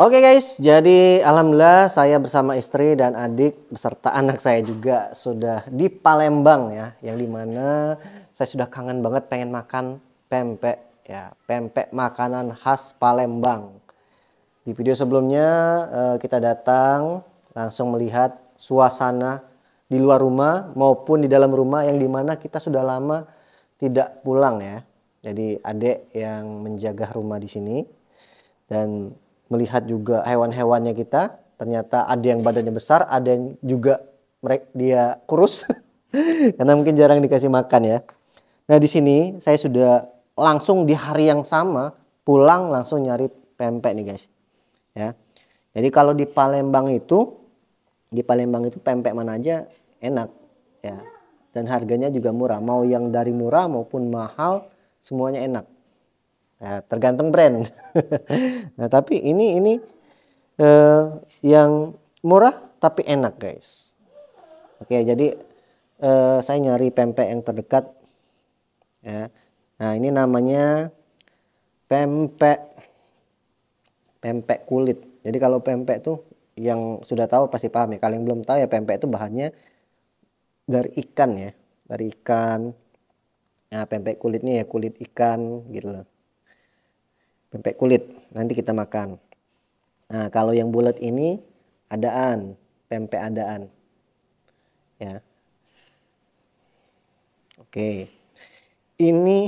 Oke guys, jadi alhamdulillah saya bersama istri dan adik beserta anak saya juga sudah di Palembang ya, yang di mana saya sudah kangen banget pengen makan pempek ya, pempek makanan khas Palembang. Di video sebelumnya eh, kita datang langsung melihat suasana di luar rumah maupun di dalam rumah yang di mana kita sudah lama tidak pulang ya. Jadi adik yang menjaga rumah di sini dan melihat juga hewan-hewannya kita. Ternyata ada yang badannya besar ada yang juga mereka dia kurus. Karena mungkin jarang dikasih makan ya. Nah di sini saya sudah langsung di hari yang sama pulang langsung nyari pempek nih guys. Ya. Jadi kalau di Palembang itu di Palembang itu pempek mana aja enak ya. Dan harganya juga murah. Mau yang dari murah maupun mahal semuanya enak Ya, tergantung brand. nah, tapi ini ini eh, yang murah tapi enak, guys. Oke, jadi eh, saya nyari pempek yang terdekat. Ya. Nah, ini namanya pempek pempek kulit. Jadi kalau pempek tuh yang sudah tahu pasti paham ya. Kalau yang belum tahu ya pempek itu bahannya dari ikan ya, dari ikan. Nah, pempek kulitnya ya kulit ikan gitu loh pempek kulit. Nanti kita makan. Nah kalau yang bulat ini adaan. Pempek adaan. Ya. Oke. Ini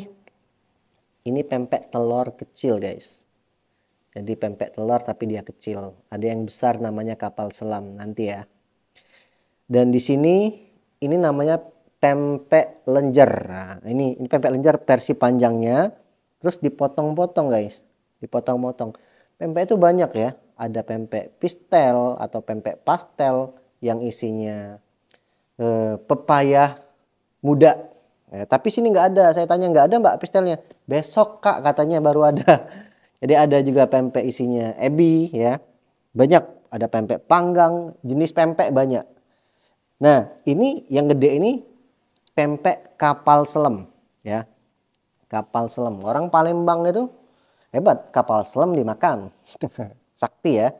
ini pempek telur kecil guys. Jadi pempek telur tapi dia kecil. Ada yang besar namanya kapal selam. Nanti ya. Dan di sini ini namanya pempek lenjer. Nah ini ini pempek lenjer versi panjangnya. Terus dipotong-potong guys dipotong-potong. Pempek itu banyak ya. Ada pempek pistel atau pempek pastel yang isinya eh, pepaya muda. Ya, tapi sini nggak ada. Saya tanya nggak ada mbak pistelnya. Besok kak katanya baru ada. Jadi ada juga pempek isinya ebi ya. Banyak. Ada pempek panggang. Jenis pempek banyak. Nah ini yang gede ini pempek kapal selam ya. Kapal selam. Orang Palembang itu Hebat, kapal selam dimakan. Sakti ya.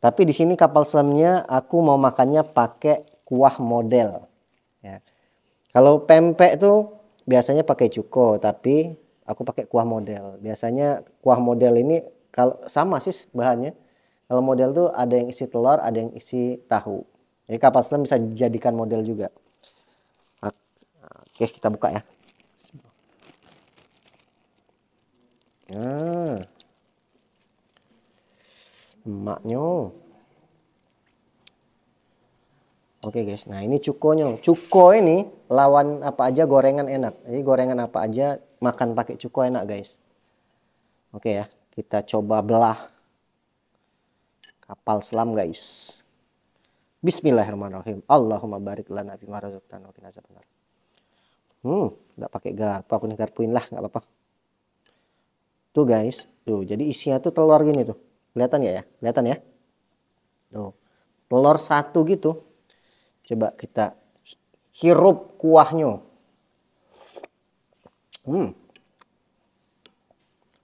Tapi di sini kapal selamnya aku mau makannya pakai kuah model. Ya. Kalau pempek itu biasanya pakai cuko, tapi aku pakai kuah model. Biasanya kuah model ini kalau sama sih bahannya. Kalau model tuh ada yang isi telur, ada yang isi tahu. Jadi kapal selam bisa dijadikan model juga. Oke, kita buka ya. Emaknya. Oke guys, nah ini cukonya. Cuko ini lawan apa aja gorengan enak. Jadi gorengan apa aja makan pakai cuko enak guys. Oke ya, kita coba belah kapal selam guys. Bismillahirrahmanirrahim. Allahumma barik lana fi ma razaqtana wa qina Hmm, enggak pakai garpu, aku nih garpuin lah, enggak apa-apa. Tuh guys, tuh jadi isinya tuh telur gini tuh. Kelihatan ya ya? Kelihatan ya? Tuh. Telur satu gitu. Coba kita hirup kuahnya. Hmm.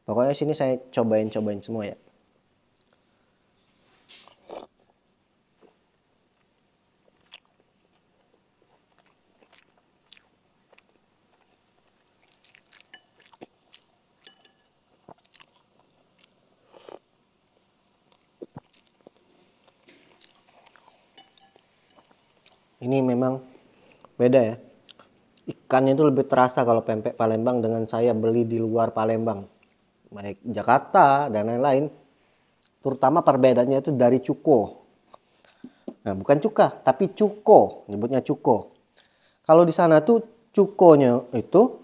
Pokoknya sini saya cobain-cobain semua ya. Ini memang beda ya. Ikannya itu lebih terasa kalau pempek Palembang dengan saya beli di luar Palembang. Baik Jakarta dan lain-lain. Terutama perbedaannya itu dari cuko. Nah bukan cuka tapi cuko. Nyebutnya cuko. Kalau di sana tuh cukonya itu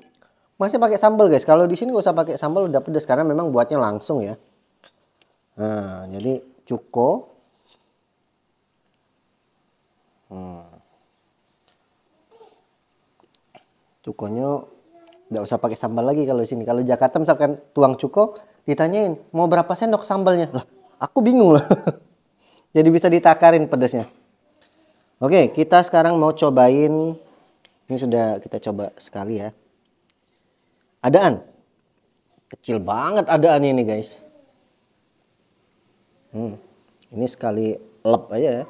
masih pakai sambal guys. Kalau di sini gak usah pakai sambal udah pedas karena memang buatnya langsung ya. Nah jadi cuko. Hmm. Cukonya nggak usah pakai sambal lagi kalau di sini. Kalau Jakarta misalkan tuang cuko ditanyain mau berapa sendok sambalnya, lah aku bingung lah. Jadi bisa ditakarin pedasnya. Oke, kita sekarang mau cobain. Ini sudah kita coba sekali ya. Adaan. Kecil banget adaan ini guys. hmm. ini sekali lep aja ya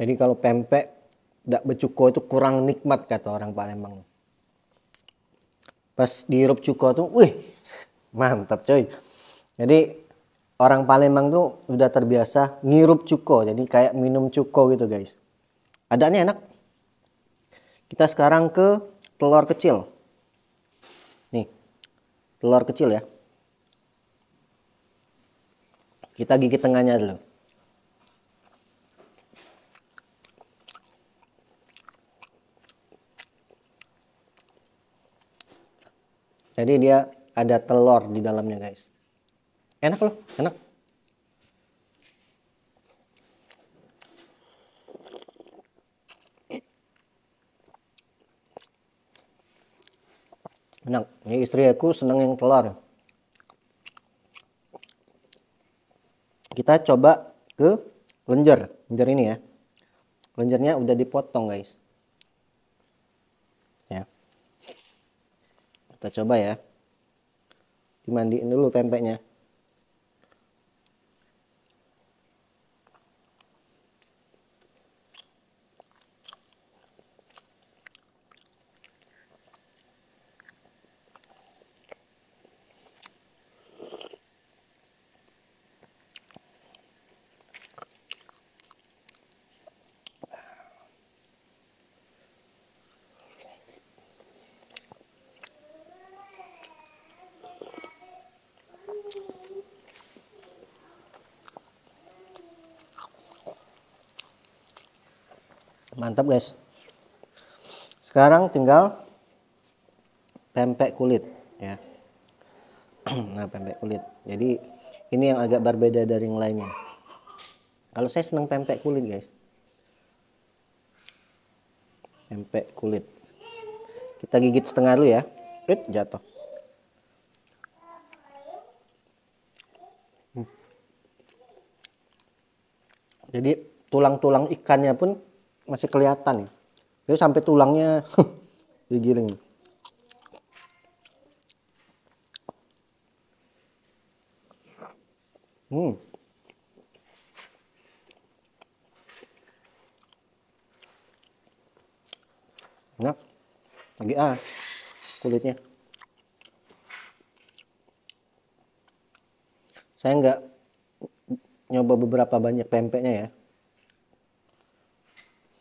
Jadi kalau pempek tidak becuko itu kurang nikmat kata orang Palembang. Pas dihirup cuko tuh, wih, mantap coy. Jadi orang Palembang tuh udah terbiasa ngirup cuko, jadi kayak minum cuko gitu guys. Adanya enak. Kita sekarang ke telur kecil. Nih, telur kecil ya. Kita gigit tengahnya dulu. Jadi dia ada telur di dalamnya guys. Enak loh, enak. Enak. Ini istri aku seneng yang telur. Kita coba ke lenjer. Lenjer ini ya. Lenjernya udah dipotong guys. Kita coba ya. Dimandiin dulu pempeknya. Mantap guys. Sekarang tinggal pempek kulit ya. Nah pempek kulit. Jadi ini yang agak berbeda dari yang lainnya. Kalau saya senang pempek kulit guys. Pempek kulit. Kita gigit setengah dulu ya. Rit, jatuh. Hmm. jadi tulang-tulang ikannya pun masih kelihatan ya. Itu sampai tulangnya digiling. Hmm. Enak. Lagi ah kulitnya. Saya nggak nyoba beberapa banyak pempeknya ya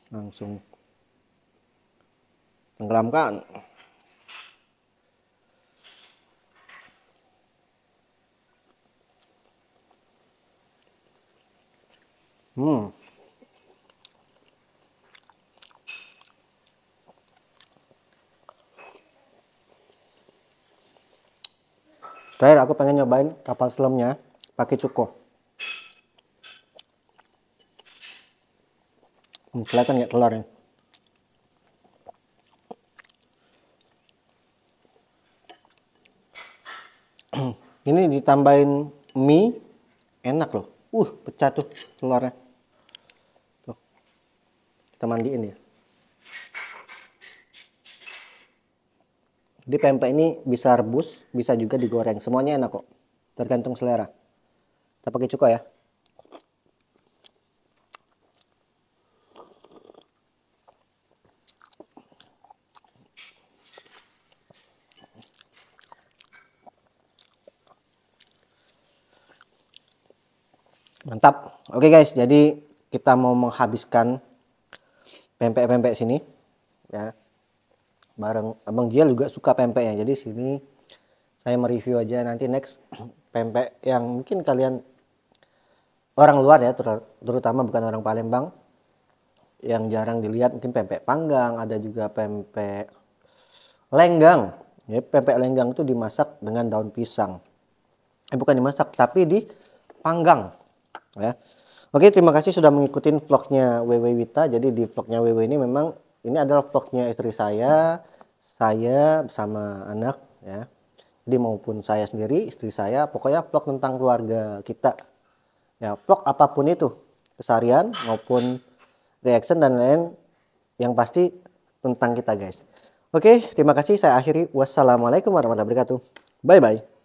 langsung tenggelamkan hmm Terakhir aku pengen nyobain kapal selamnya pakai cukup. Hmm, kelihatan nggak telurnya? Ini ditambahin mie, enak loh. Uh, pecah tuh telurnya. Tuh. Kita mandiin ya. Jadi pempek ini bisa rebus, bisa juga digoreng. Semuanya enak kok. Tergantung selera. Kita pakai cuka ya. Mantap. Oke guys, jadi kita mau menghabiskan pempek-pempek sini ya. Bareng Abang Gia juga suka pempek ya. Jadi sini saya mereview aja nanti next pempek yang mungkin kalian orang luar ya terutama bukan orang Palembang yang jarang dilihat mungkin pempek panggang, ada juga pempek lenggang. Ya, pempek lenggang itu dimasak dengan daun pisang. Eh bukan dimasak tapi dipanggang ya. Oke, terima kasih sudah mengikuti vlognya Wewe Wita. Jadi di vlognya Wewe ini memang ini adalah vlognya istri saya, saya bersama anak ya. Jadi maupun saya sendiri, istri saya, pokoknya vlog tentang keluarga kita Ya, vlog apa pun itu, keseharian maupun reaction dan lain yang pasti tentang kita guys. Oke, terima kasih. Saya akhiri. Wassalamualaikum warahmatullahi wabarakatuh. Bye bye.